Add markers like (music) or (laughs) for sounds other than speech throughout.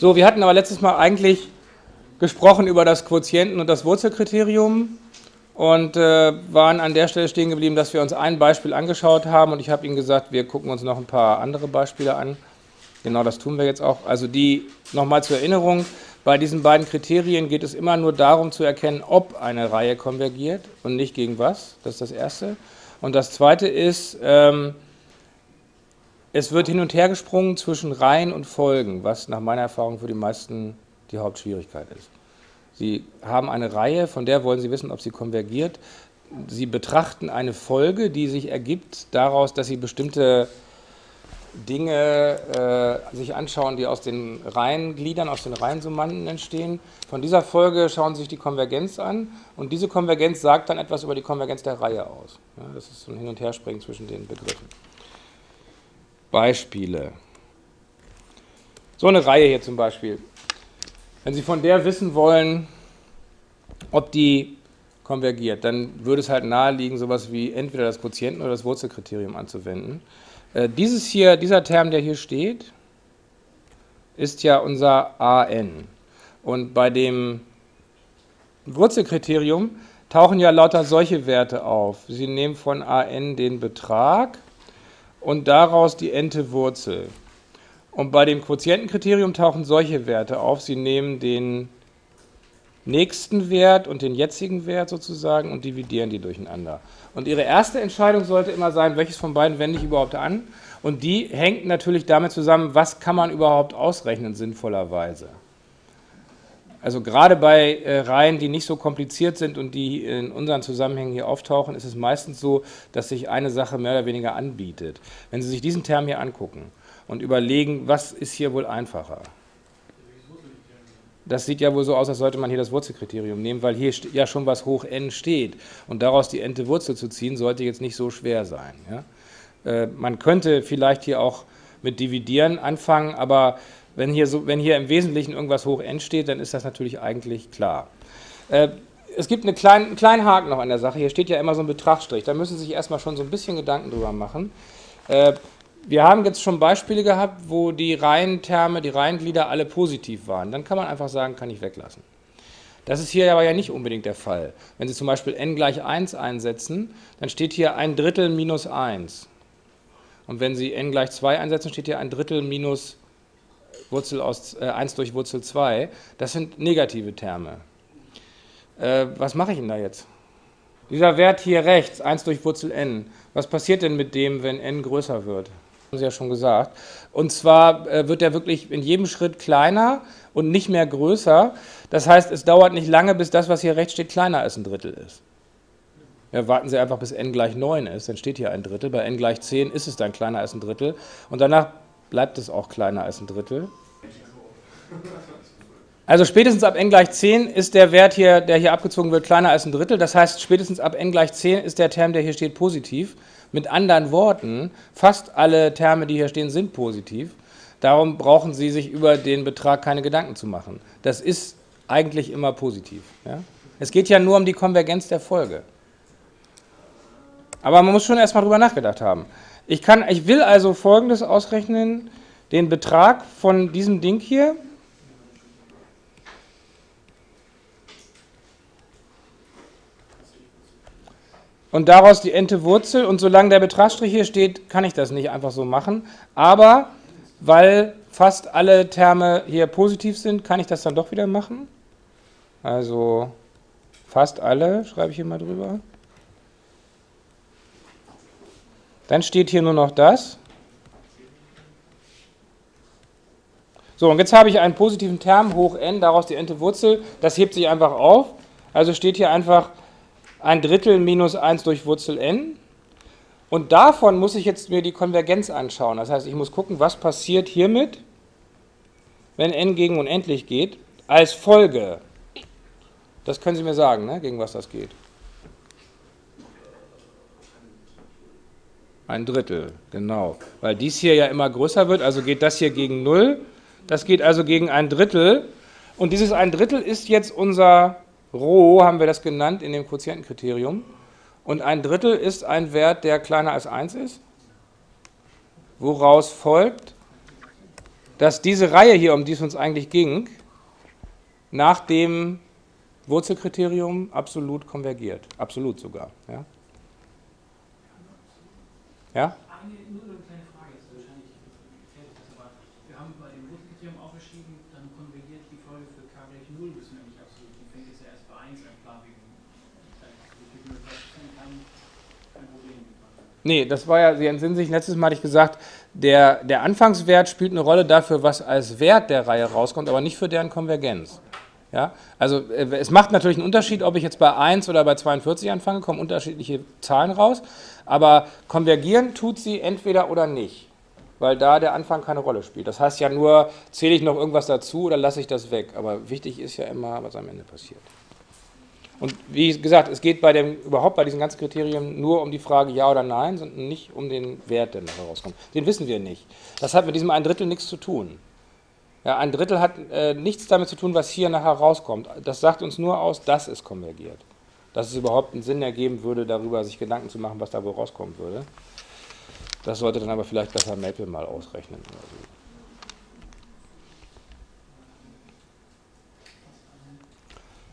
So, wir hatten aber letztes Mal eigentlich gesprochen über das Quotienten- und das Wurzelkriterium und äh, waren an der Stelle stehen geblieben, dass wir uns ein Beispiel angeschaut haben und ich habe Ihnen gesagt, wir gucken uns noch ein paar andere Beispiele an. Genau das tun wir jetzt auch. Also die nochmal zur Erinnerung, bei diesen beiden Kriterien geht es immer nur darum zu erkennen, ob eine Reihe konvergiert und nicht gegen was. Das ist das Erste. Und das Zweite ist, ähm, es wird hin und her gesprungen zwischen Reihen und Folgen, was nach meiner Erfahrung für die meisten die Hauptschwierigkeit ist. Sie haben eine Reihe, von der wollen Sie wissen, ob sie konvergiert. Sie betrachten eine Folge, die sich ergibt daraus, dass Sie bestimmte Dinge äh, sich anschauen, die aus den Reihengliedern, aus den Reihensummanden entstehen. Von dieser Folge schauen Sie sich die Konvergenz an und diese Konvergenz sagt dann etwas über die Konvergenz der Reihe aus. Ja, das ist so ein Hin- und Herspringen zwischen den Begriffen. Beispiele. So eine Reihe hier zum Beispiel. Wenn Sie von der wissen wollen, ob die konvergiert, dann würde es halt naheliegen, sowas wie entweder das Quotienten- oder das Wurzelkriterium anzuwenden. Äh, dieses hier, dieser Term, der hier steht, ist ja unser AN. Und bei dem Wurzelkriterium tauchen ja lauter solche Werte auf. Sie nehmen von AN den Betrag und daraus die ente Wurzel. Und bei dem Quotientenkriterium tauchen solche Werte auf. Sie nehmen den nächsten Wert und den jetzigen Wert sozusagen und dividieren die durcheinander. Und Ihre erste Entscheidung sollte immer sein, welches von beiden wende ich überhaupt an. Und die hängt natürlich damit zusammen, was kann man überhaupt ausrechnen sinnvollerweise. Also gerade bei äh, Reihen, die nicht so kompliziert sind und die in unseren Zusammenhängen hier auftauchen, ist es meistens so, dass sich eine Sache mehr oder weniger anbietet. Wenn Sie sich diesen Term hier angucken und überlegen, was ist hier wohl einfacher? das sieht ja wohl so aus, als sollte man hier das Wurzelkriterium nehmen, weil hier ja schon was hoch n steht. Und daraus die ente Wurzel zu ziehen, sollte jetzt nicht so schwer sein. Ja? Äh, man könnte vielleicht hier auch mit Dividieren anfangen, aber wenn hier, so, wenn hier im Wesentlichen irgendwas hoch n steht, dann ist das natürlich eigentlich klar. Äh, es gibt eine klein, einen kleinen Haken noch an der Sache. Hier steht ja immer so ein Betragsstrich. Da müssen Sie sich erstmal schon so ein bisschen Gedanken drüber machen. Äh, wir haben jetzt schon Beispiele gehabt, wo die Reihenterme, die Reihenglieder alle positiv waren. Dann kann man einfach sagen, kann ich weglassen. Das ist hier aber ja nicht unbedingt der Fall. Wenn Sie zum Beispiel n gleich 1 einsetzen, dann steht hier ein Drittel minus 1. Und wenn Sie n gleich 2 einsetzen, steht hier ein Drittel minus Wurzel aus, äh, 1 durch Wurzel 2. Das sind negative Terme. Äh, was mache ich denn da jetzt? Dieser Wert hier rechts, 1 durch Wurzel n, was passiert denn mit dem, wenn n größer wird? haben Sie ja schon gesagt. Und zwar äh, wird er wirklich in jedem Schritt kleiner und nicht mehr größer. Das heißt, es dauert nicht lange, bis das, was hier rechts steht, kleiner als ein Drittel ist. Ja, warten Sie einfach, bis n gleich 9 ist, dann steht hier ein Drittel. Bei n gleich 10 ist es dann kleiner als ein Drittel. Und danach bleibt es auch kleiner als ein Drittel. Also spätestens ab n gleich 10 ist der Wert hier, der hier abgezogen wird, kleiner als ein Drittel. Das heißt, spätestens ab n gleich 10 ist der Term, der hier steht, positiv. Mit anderen Worten, fast alle Terme, die hier stehen, sind positiv. Darum brauchen Sie sich über den Betrag keine Gedanken zu machen. Das ist eigentlich immer positiv. Ja? Es geht ja nur um die Konvergenz der Folge. Aber man muss schon erstmal drüber nachgedacht haben. Ich, kann, ich will also folgendes ausrechnen: den Betrag von diesem Ding hier und daraus die ente Wurzel. Und solange der Betragsstrich hier steht, kann ich das nicht einfach so machen. Aber weil fast alle Terme hier positiv sind, kann ich das dann doch wieder machen. Also fast alle, schreibe ich hier mal drüber. Dann steht hier nur noch das. So, und jetzt habe ich einen positiven Term hoch n, daraus die ente Wurzel. Das hebt sich einfach auf. Also steht hier einfach ein Drittel minus 1 durch Wurzel n. Und davon muss ich jetzt mir die Konvergenz anschauen. Das heißt, ich muss gucken, was passiert hiermit, wenn n gegen unendlich geht, als Folge. Das können Sie mir sagen, ne, gegen was das geht. Ein Drittel, genau. Weil dies hier ja immer größer wird, also geht das hier gegen 0. Das geht also gegen ein Drittel. Und dieses ein Drittel ist jetzt unser Rho haben wir das genannt in dem Quotientenkriterium. Und ein Drittel ist ein Wert, der kleiner als 1 ist, woraus folgt, dass diese Reihe hier, um die es uns eigentlich ging, nach dem Wurzelkriterium absolut konvergiert. Absolut sogar. Ja? Ja? Eine, nur eine kleine Frage jetzt, wahrscheinlich fällt das aber. Wir haben bei dem Wurzelkriterium auch geschrieben, dann konvergiert die Folge für k gleich 0 bis nämlich absolut. Die fängt jetzt ja erst bei 1 an, klar, wegen kein Problem. Nee, das war ja, Sie entsinnen sich, letztes Mal hatte ich gesagt, der, der Anfangswert spielt eine Rolle dafür, was als Wert der Reihe rauskommt, aber nicht für deren Konvergenz. Ja? Also äh, es macht natürlich einen Unterschied, ob ich jetzt bei 1 oder bei 42 anfange, kommen unterschiedliche Zahlen raus, aber konvergieren tut sie entweder oder nicht, weil da der Anfang keine Rolle spielt. Das heißt ja nur, zähle ich noch irgendwas dazu oder lasse ich das weg, aber wichtig ist ja immer, was am Ende passiert. Und wie gesagt, es geht bei dem, überhaupt bei diesen ganzen Kriterien nur um die Frage Ja oder Nein, sondern nicht um den Wert, der nachher rauskommt. Den wissen wir nicht. Das hat mit diesem ein Drittel nichts zu tun. Ja, ein Drittel hat äh, nichts damit zu tun, was hier nachher rauskommt. Das sagt uns nur aus, dass es konvergiert. Dass es überhaupt einen Sinn ergeben würde, darüber sich Gedanken zu machen, was da wohl rauskommen würde. Das sollte dann aber vielleicht besser Maple mal ausrechnen.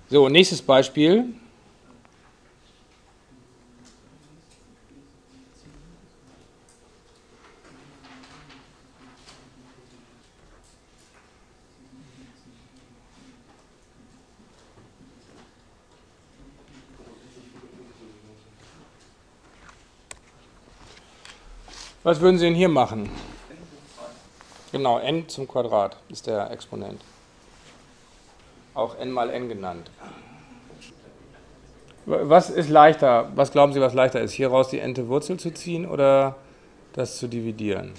So, nächstes Beispiel. Was würden Sie denn hier machen? Genau, n zum Quadrat ist der Exponent. Auch n mal n genannt. Was ist leichter? Was glauben Sie, was leichter ist? Hier raus die n-te Wurzel zu ziehen oder das zu dividieren?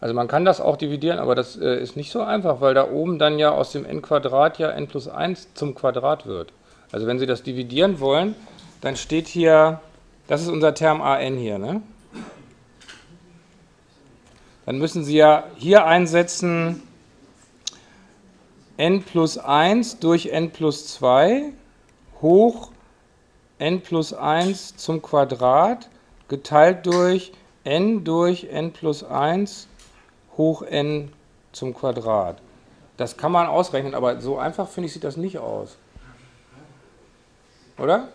Also man kann das auch dividieren, aber das äh, ist nicht so einfach, weil da oben dann ja aus dem n Quadrat ja n plus 1 zum Quadrat wird. Also wenn Sie das dividieren wollen, dann steht hier das ist unser Term an hier. Ne? Dann müssen Sie ja hier einsetzen n plus 1 durch n plus 2 hoch n plus 1 zum Quadrat geteilt durch n durch n plus 1 hoch n zum Quadrat. Das kann man ausrechnen, aber so einfach finde ich sieht das nicht aus. Oder?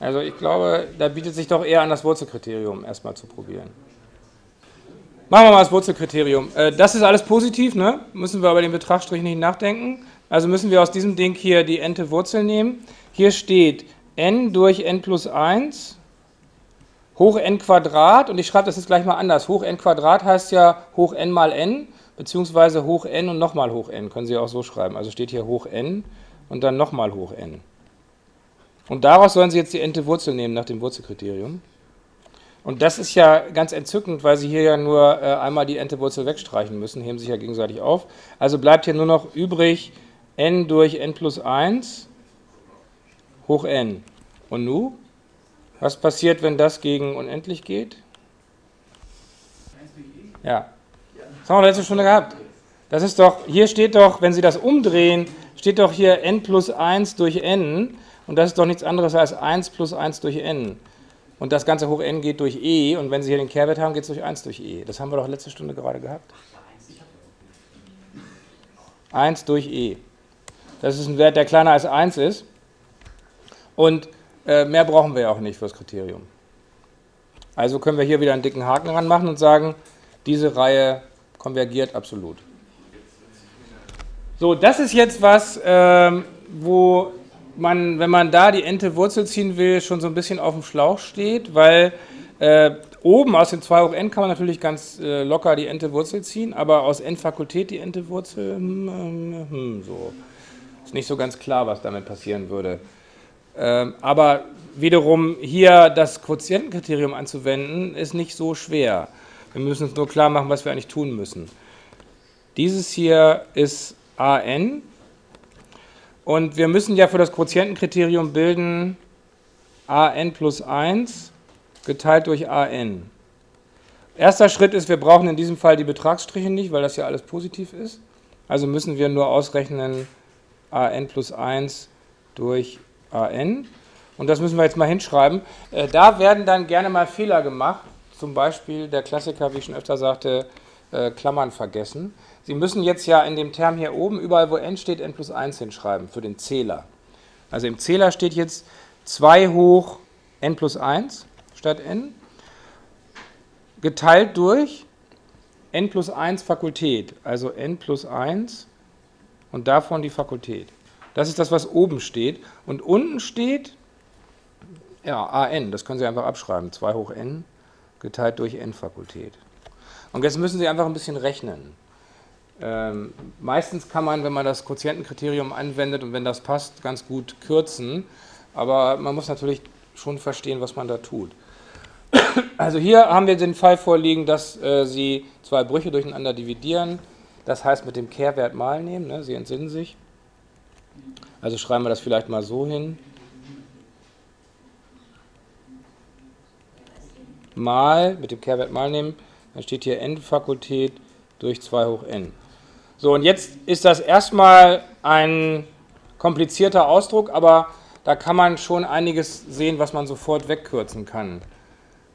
Also ich glaube, da bietet sich doch eher an, das Wurzelkriterium erstmal zu probieren. Machen wir mal das Wurzelkriterium. Äh, das ist alles positiv, ne? müssen wir über den Betragsstrich nicht nachdenken. Also müssen wir aus diesem Ding hier die n-te Wurzel nehmen. Hier steht n durch n plus 1 hoch n Quadrat und ich schreibe das jetzt gleich mal anders. Hoch n Quadrat heißt ja hoch n mal n, beziehungsweise hoch n und nochmal hoch n, können Sie auch so schreiben. Also steht hier hoch n und dann nochmal hoch n. Und daraus sollen Sie jetzt die n-te Wurzel nehmen nach dem Wurzelkriterium. Und das ist ja ganz entzückend, weil Sie hier ja nur äh, einmal die n-te Wurzel wegstreichen müssen, heben sich ja gegenseitig auf. Also bleibt hier nur noch übrig n durch n plus 1 hoch n. Und nu? Was passiert, wenn das gegen unendlich geht? Ja. Das haben wir letzte Stunde gehabt. Das ist doch, hier steht doch, wenn Sie das umdrehen, steht doch hier n plus 1 durch n. Und das ist doch nichts anderes als 1 plus 1 durch n. Und das Ganze hoch n geht durch e. Und wenn Sie hier den Kehrwert haben, geht es durch 1 durch e. Das haben wir doch letzte Stunde gerade gehabt. 1 durch e. Das ist ein Wert, der kleiner als 1 ist. Und äh, mehr brauchen wir ja auch nicht für das Kriterium. Also können wir hier wieder einen dicken Haken ranmachen und sagen, diese Reihe konvergiert absolut. So, das ist jetzt was, ähm, wo man, wenn man da die Ente Wurzel ziehen will, schon so ein bisschen auf dem Schlauch steht, weil äh, oben aus dem 2 hoch n kann man natürlich ganz äh, locker die Ente Wurzel ziehen, aber aus n Fakultät die Ente Wurzel, hm, hm, hm, so. Ist nicht so ganz klar, was damit passieren würde. Ähm, aber wiederum hier das Quotientenkriterium anzuwenden, ist nicht so schwer. Wir müssen uns nur klar machen, was wir eigentlich tun müssen. Dieses hier ist an und wir müssen ja für das Quotientenkriterium bilden an plus 1 geteilt durch an. Erster Schritt ist, wir brauchen in diesem Fall die Betragsstriche nicht, weil das ja alles positiv ist. Also müssen wir nur ausrechnen an plus 1 durch an. Und das müssen wir jetzt mal hinschreiben. Äh, da werden dann gerne mal Fehler gemacht, zum Beispiel der Klassiker, wie ich schon öfter sagte, äh, Klammern vergessen. Sie müssen jetzt ja in dem Term hier oben, überall wo n steht, n plus 1 hinschreiben für den Zähler. Also im Zähler steht jetzt 2 hoch n plus 1 statt n, geteilt durch n plus 1 Fakultät, also n plus 1 und davon die Fakultät. Das ist das, was oben steht. Und unten steht, ja, an, das können Sie einfach abschreiben, 2 hoch n geteilt durch n Fakultät. Und jetzt müssen Sie einfach ein bisschen rechnen. Ähm, meistens kann man, wenn man das Quotientenkriterium anwendet und wenn das passt, ganz gut kürzen. Aber man muss natürlich schon verstehen, was man da tut. Also hier haben wir den Fall vorliegen, dass äh, Sie zwei Brüche durcheinander dividieren. Das heißt mit dem Kehrwert mal nehmen. Ne? Sie entsinnen sich. Also schreiben wir das vielleicht mal so hin. Mal, mit dem Kehrwert mal nehmen, dann steht hier n-Fakultät durch 2 hoch n. So, und jetzt ist das erstmal ein komplizierter Ausdruck, aber da kann man schon einiges sehen, was man sofort wegkürzen kann.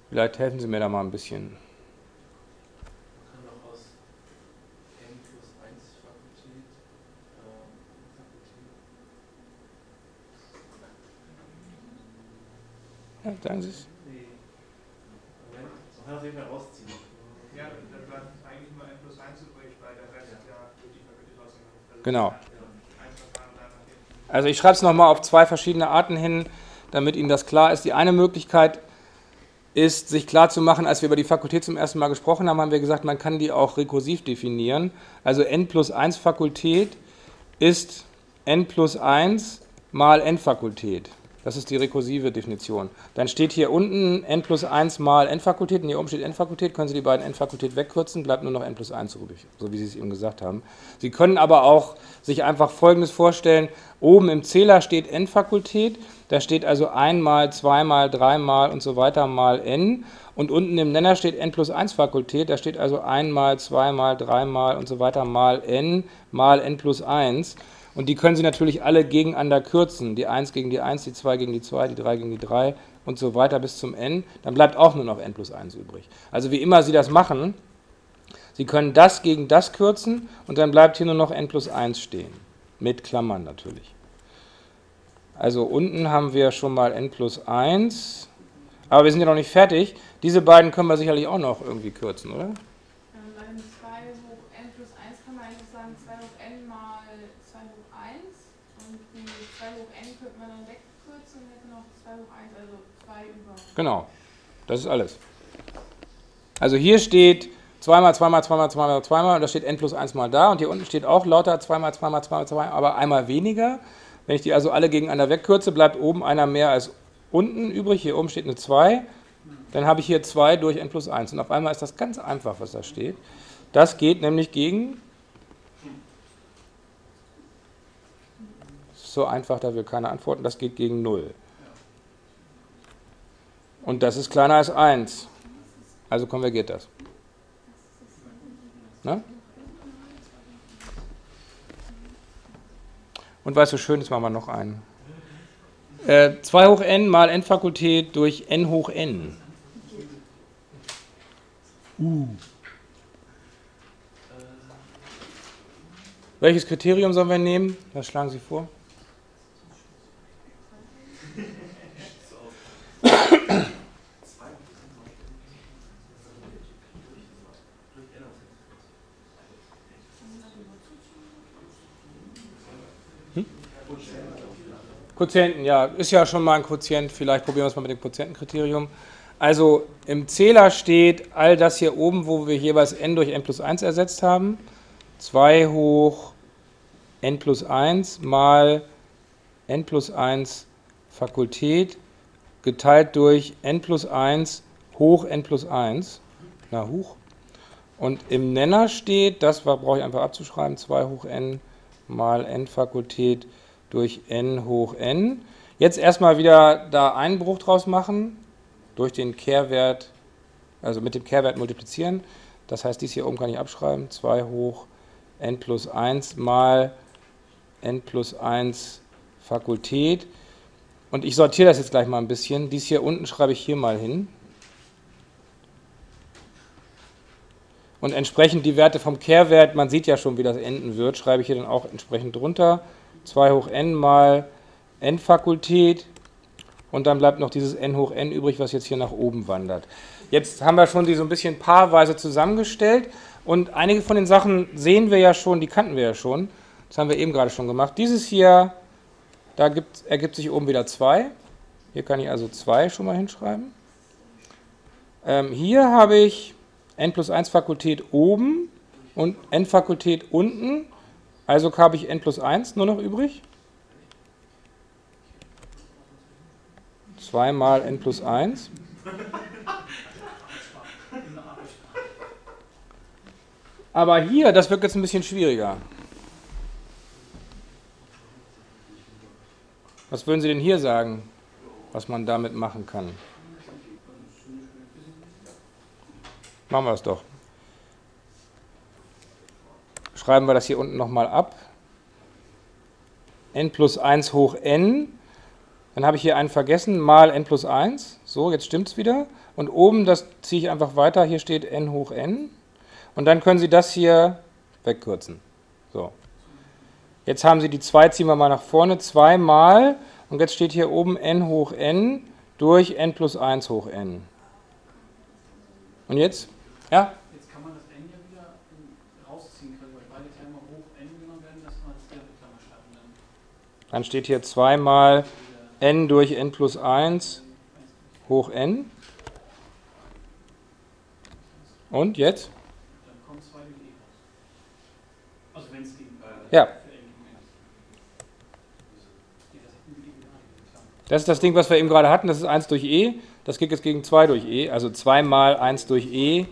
Vielleicht helfen Sie mir da mal ein bisschen. Ja, sagen Sie es. Nee. Moment, man kann das nicht mehr rausziehen. Ja, dann bleibt eigentlich nur n plus 1 übrig, weil der Rest ja durch die Fakultät ausgegangen Genau. Also ich schreibe es nochmal auf zwei verschiedene Arten hin, damit Ihnen das klar ist. Die eine Möglichkeit ist, sich klar zu machen, als wir über die Fakultät zum ersten Mal gesprochen haben, haben wir gesagt, man kann die auch rekursiv definieren. Also n plus 1 Fakultät ist n plus 1 mal n Fakultät. Das ist die rekursive Definition. Dann steht hier unten n plus 1 mal n-Fakultät und hier oben steht n-Fakultät. Können Sie die beiden n-Fakultät wegkürzen, bleibt nur noch n plus 1 übrig, so wie Sie es eben gesagt haben. Sie können aber auch sich einfach Folgendes vorstellen. Oben im Zähler steht n-Fakultät, da steht also einmal, zweimal, dreimal und so weiter mal n. Und unten im Nenner steht n plus 1 Fakultät, da steht also einmal, zweimal, dreimal und so weiter mal n mal n plus 1. Und die können Sie natürlich alle gegeneinander kürzen. Die 1 gegen die 1, die 2 gegen die 2, die 3 gegen die 3 und so weiter bis zum n. Dann bleibt auch nur noch n plus 1 übrig. Also wie immer Sie das machen, Sie können das gegen das kürzen und dann bleibt hier nur noch n plus 1 stehen. Mit Klammern natürlich. Also unten haben wir schon mal n plus 1. Aber wir sind ja noch nicht fertig. Diese beiden können wir sicherlich auch noch irgendwie kürzen, oder? Genau, das ist alles. Also hier steht zweimal, zweimal, zweimal, zweimal, zweimal und da steht n plus 1 mal da und hier unten steht auch lauter zweimal, zweimal, zweimal, zweimal, aber einmal weniger. Wenn ich die also alle gegeneinander wegkürze, bleibt oben einer mehr als unten übrig. Hier oben steht eine 2. Dann habe ich hier 2 durch n plus 1. Und auf einmal ist das ganz einfach, was da steht. Das geht nämlich gegen. So einfach, da wir keine antworten. Das geht gegen 0. Und das ist kleiner als 1. Also konvergiert das. Na? Und weil es so schön ist, machen wir noch einen. Äh, 2 hoch n mal n-Fakultät durch n hoch n. Uh. Welches Kriterium sollen wir nehmen? Was schlagen Sie vor? Quotienten, ja, ist ja schon mal ein Quotient. Vielleicht probieren wir es mal mit dem Quotientenkriterium. Also im Zähler steht all das hier oben, wo wir jeweils n durch n plus 1 ersetzt haben. 2 hoch n plus 1 mal n plus 1 Fakultät geteilt durch n plus 1 hoch n plus 1. Na, hoch. Und im Nenner steht, das brauche ich einfach abzuschreiben, 2 hoch n mal n Fakultät durch n hoch n. Jetzt erstmal wieder da einen Bruch draus machen, durch den Kehrwert, also mit dem Kehrwert multiplizieren. Das heißt, dies hier oben kann ich abschreiben, 2 hoch n plus 1 mal n plus 1 Fakultät. Und ich sortiere das jetzt gleich mal ein bisschen. Dies hier unten schreibe ich hier mal hin. Und entsprechend die Werte vom Kehrwert, man sieht ja schon, wie das enden wird, schreibe ich hier dann auch entsprechend drunter. 2 hoch n mal n-Fakultät und dann bleibt noch dieses n hoch n übrig, was jetzt hier nach oben wandert. Jetzt haben wir schon die so ein bisschen paarweise zusammengestellt und einige von den Sachen sehen wir ja schon, die kannten wir ja schon. Das haben wir eben gerade schon gemacht. Dieses hier, da gibt, ergibt sich oben wieder 2. Hier kann ich also 2 schon mal hinschreiben. Ähm, hier habe ich n plus 1 Fakultät oben und n Fakultät unten. Also habe ich n plus 1 nur noch übrig. 2 mal n plus 1. Aber hier, das wird jetzt ein bisschen schwieriger. Was würden Sie denn hier sagen, was man damit machen kann? Machen wir es doch. Schreiben wir das hier unten nochmal ab. n plus 1 hoch n. Dann habe ich hier einen vergessen, mal n plus 1. So, jetzt stimmt es wieder. Und oben, das ziehe ich einfach weiter, hier steht n hoch n. Und dann können Sie das hier wegkürzen. So. Jetzt haben Sie die 2, ziehen wir mal nach vorne, 2 mal, und jetzt steht hier oben n hoch n durch n plus 1 hoch n. Und jetzt? Ja? Jetzt kann man das n ja wieder rausziehen können, weil beide Terme hoch n genommen werden, dass man das selbe Klammer dann Dann steht hier 2 mal n durch n plus 1 hoch n. Und jetzt? Dann kommt 2 durch e raus. Also wenn es gegen Ja. nicht getan. Das ist das Ding, was wir eben gerade hatten. Das ist 1 durch e. Das geht jetzt gegen 2 durch e. Also 2 mal 1 durch e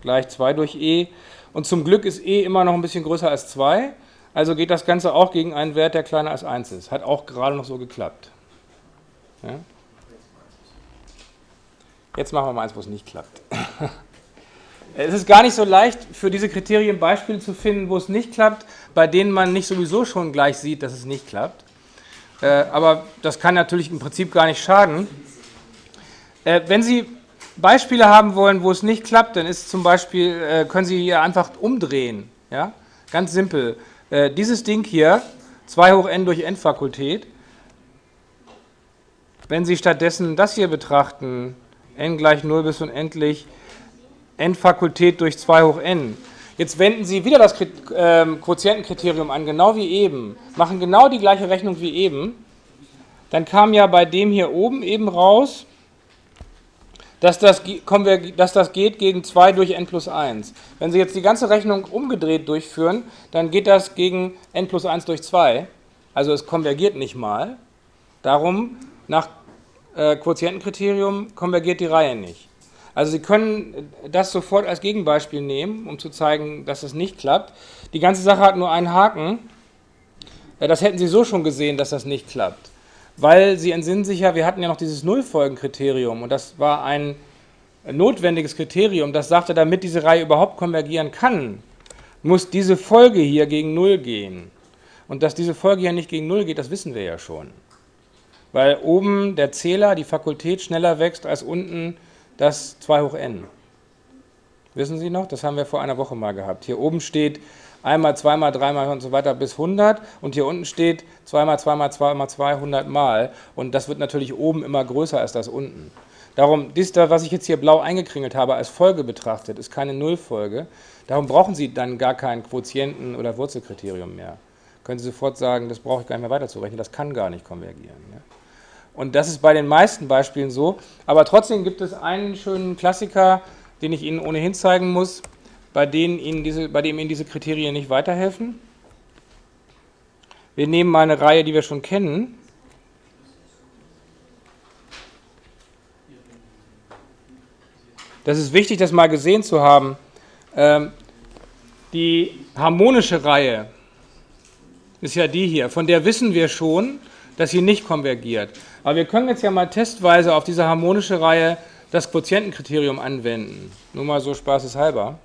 gleich 2 durch e. Und zum Glück ist e immer noch ein bisschen größer als 2. Also geht das Ganze auch gegen einen Wert, der kleiner als 1 ist. Hat auch gerade noch so geklappt. Ja? Jetzt machen wir mal eins, wo es nicht klappt. (laughs) Es ist gar nicht so leicht, für diese Kriterien Beispiele zu finden, wo es nicht klappt, bei denen man nicht sowieso schon gleich sieht, dass es nicht klappt. Äh, aber das kann natürlich im Prinzip gar nicht schaden. Äh, wenn Sie Beispiele haben wollen, wo es nicht klappt, dann ist zum Beispiel, äh, können Sie hier einfach umdrehen. Ja? Ganz simpel. Äh, dieses Ding hier, 2 hoch n durch n Fakultät, wenn Sie stattdessen das hier betrachten, n gleich 0 bis unendlich, n Fakultät durch 2 hoch n. Jetzt wenden Sie wieder das ähm, Quotientenkriterium an, genau wie eben, machen genau die gleiche Rechnung wie eben. Dann kam ja bei dem hier oben eben raus, dass das, ge- konvergi- dass das geht gegen 2 durch n plus 1. Wenn Sie jetzt die ganze Rechnung umgedreht durchführen, dann geht das gegen n plus 1 durch 2. Also es konvergiert nicht mal. Darum, nach äh, Quotientenkriterium konvergiert die Reihe nicht. Also Sie können das sofort als Gegenbeispiel nehmen, um zu zeigen, dass es nicht klappt. Die ganze Sache hat nur einen Haken. Ja, das hätten Sie so schon gesehen, dass das nicht klappt. Weil Sie entsinnen sich ja, wir hatten ja noch dieses Nullfolgenkriterium und das war ein notwendiges Kriterium, das sagte, damit diese Reihe überhaupt konvergieren kann, muss diese Folge hier gegen Null gehen. Und dass diese Folge hier nicht gegen Null geht, das wissen wir ja schon. Weil oben der Zähler, die Fakultät, schneller wächst als unten das 2 hoch n. Wissen Sie noch? Das haben wir vor einer Woche mal gehabt. Hier oben steht einmal, zweimal, dreimal und so weiter bis 100 und hier unten steht zweimal, zweimal, zweimal, 200 mal und das wird natürlich oben immer größer als das unten. Darum, dies da, was ich jetzt hier blau eingekringelt habe, als Folge betrachtet, ist keine Nullfolge. Darum brauchen Sie dann gar kein Quotienten- oder Wurzelkriterium mehr. Können Sie sofort sagen, das brauche ich gar nicht mehr weiterzurechnen, das kann gar nicht konvergieren. Ja? Und das ist bei den meisten Beispielen so. Aber trotzdem gibt es einen schönen Klassiker, den ich Ihnen ohnehin zeigen muss, bei, denen Ihnen diese, bei dem Ihnen diese Kriterien nicht weiterhelfen. Wir nehmen mal eine Reihe, die wir schon kennen. Das ist wichtig, das mal gesehen zu haben. Ähm, die harmonische Reihe ist ja die hier. Von der wissen wir schon, dass sie nicht konvergiert. Aber wir können jetzt ja mal testweise auf diese harmonische Reihe das Quotientenkriterium anwenden. Nur mal so spaßeshalber.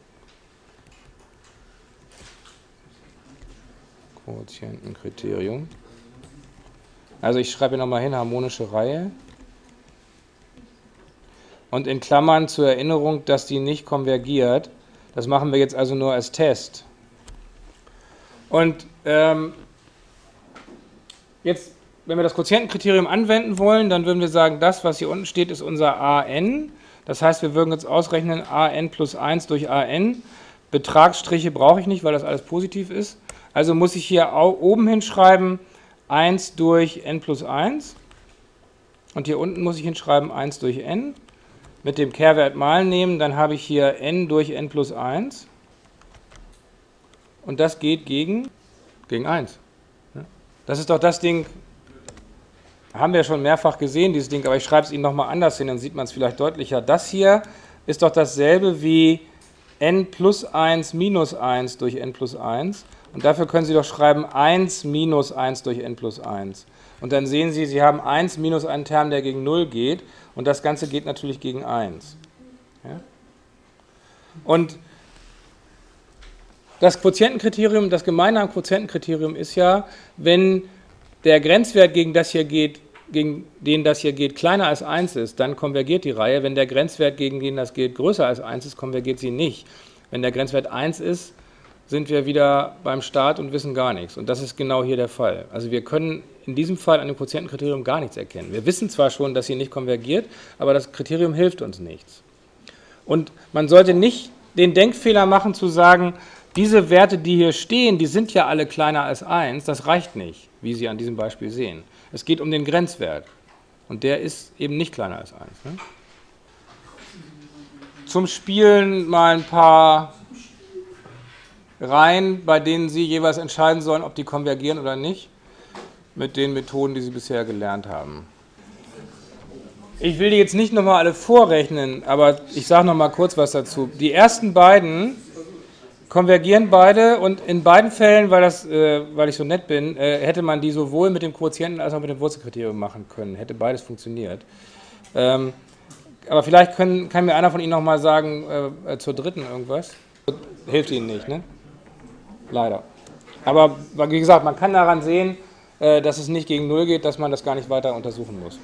Quotientenkriterium. Also ich schreibe hier nochmal hin, harmonische Reihe. Und in Klammern zur Erinnerung, dass die nicht konvergiert, Das machen wir jetzt also nur als Test. Und ähm, jetzt, wenn wir das Quotientenkriterium anwenden wollen, dann würden wir sagen, das, was hier unten steht, ist unser AN. Das heißt, wir würden jetzt ausrechnen AN plus 1 durch AN. Betragsstriche brauche ich nicht, weil das alles positiv ist. Also muss ich hier oben hinschreiben 1 durch n plus 1. Und hier unten muss ich hinschreiben 1 durch n. Mit dem Kehrwert mal nehmen, dann habe ich hier n durch n plus 1. Und das geht gegen, gegen 1. Das ist doch das Ding, haben wir schon mehrfach gesehen, dieses Ding, aber ich schreibe es Ihnen nochmal anders hin, dann sieht man es vielleicht deutlicher. Das hier ist doch dasselbe wie n plus 1 minus 1 durch n plus 1. Und dafür können Sie doch schreiben 1 minus 1 durch n plus 1. Und dann sehen Sie, Sie haben 1 minus einen Term, der gegen 0 geht. Und das Ganze geht natürlich gegen 1. Ja? Und das Quotientenkriterium, das Gemeine am Quotientenkriterium ist ja, wenn der Grenzwert, gegen, das hier geht, gegen den das hier geht, kleiner als 1 ist, dann konvergiert die Reihe. Wenn der Grenzwert, gegen den das geht, größer als 1 ist, konvergiert sie nicht. Wenn der Grenzwert 1 ist, sind wir wieder beim Start und wissen gar nichts. Und das ist genau hier der Fall. Also wir können in diesem Fall an dem Quotientenkriterium gar nichts erkennen. Wir wissen zwar schon, dass sie nicht konvergiert, aber das Kriterium hilft uns nichts. Und man sollte nicht den Denkfehler machen zu sagen, diese Werte, die hier stehen, die sind ja alle kleiner als 1, das reicht nicht, wie Sie an diesem Beispiel sehen. Es geht um den Grenzwert und der ist eben nicht kleiner als 1. Ne? Zum Spielen mal ein paar Reihen, bei denen Sie jeweils entscheiden sollen, ob die konvergieren oder nicht, mit den Methoden, die Sie bisher gelernt haben. Ich will die jetzt nicht nochmal alle vorrechnen, aber ich sage nochmal kurz was dazu. Die ersten beiden konvergieren beide und in beiden Fällen, weil, das, äh, weil ich so nett bin, äh, hätte man die sowohl mit dem Quotienten als auch mit dem Wurzelkriterium machen können. Hätte beides funktioniert. Ähm, aber vielleicht können, kann mir einer von Ihnen noch mal sagen äh, zur dritten irgendwas. Hilft Ihnen nicht, ne? Leider. Aber wie gesagt, man kann daran sehen, äh, dass es nicht gegen Null geht, dass man das gar nicht weiter untersuchen muss.